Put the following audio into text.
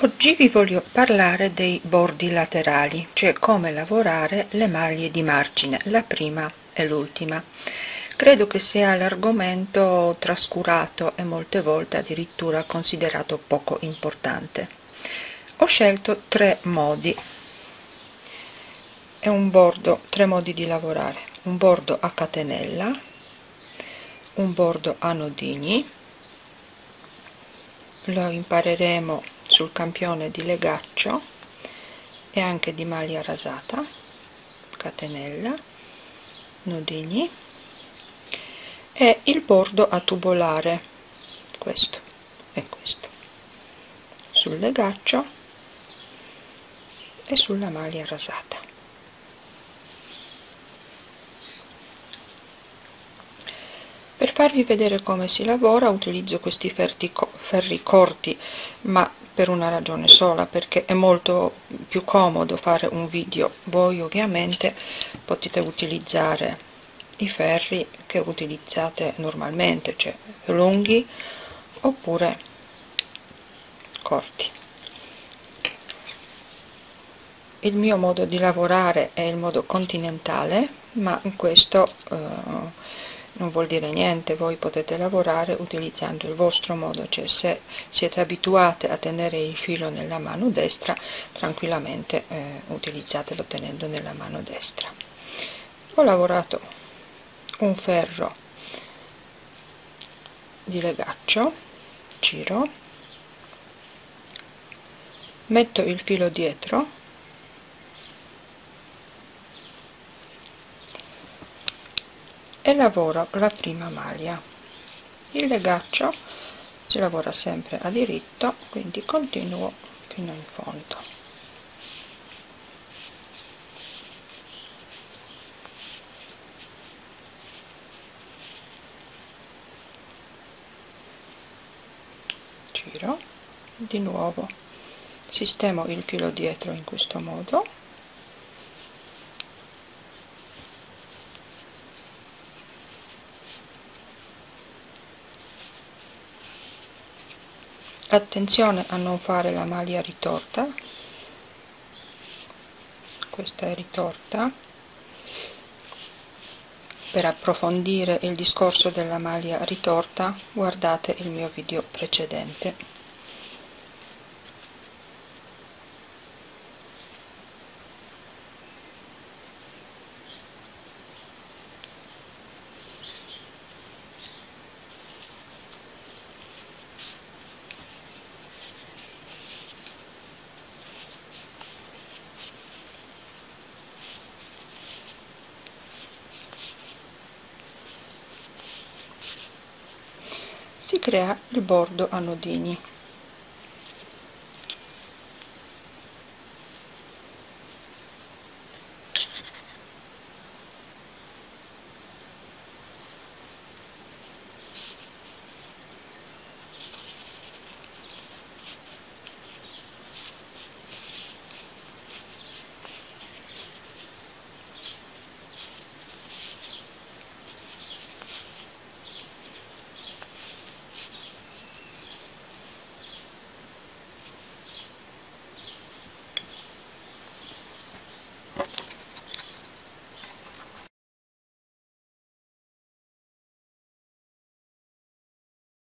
Oggi vi voglio parlare dei bordi laterali, cioè come lavorare le maglie di margine, la prima e l'ultima. Credo che sia l'argomento trascurato e molte volte addirittura considerato poco importante. Ho scelto tre modi. È un bordo, tre modi di lavorare. Un bordo a catenella, un bordo a nodini, lo impareremo sul campione di legaccio e anche di maglia rasata catenella nodini e il bordo a tubolare. Questo e questo. Sul legaccio e sulla maglia rasata per farvi vedere come si lavora. Utilizzo questi ferri corti ma per una ragione sola perché è molto più comodo fare un video. Voi ovviamente potete utilizzare i ferri che utilizzate normalmente cioè lunghi oppure corti. Il mio modo di lavorare è il modo continentale ma questo eh, non vuol dire niente, voi potete lavorare utilizzando il vostro modo, cioè se siete abituate a tenere il filo nella mano destra, tranquillamente eh, utilizzatelo tenendo nella mano destra. Ho lavorato un ferro di legaccio, giro, metto il filo dietro lavoro la prima maglia. Il legaccio si lavora sempre a diritto quindi continuo fino in fondo. Giro. Di nuovo. Sistemo il filo dietro in questo modo attenzione a non fare la maglia ritorta. Questa è ritorta. Per approfondire il discorso della maglia ritorta guardate il mio video precedente si crea il bordo a nodini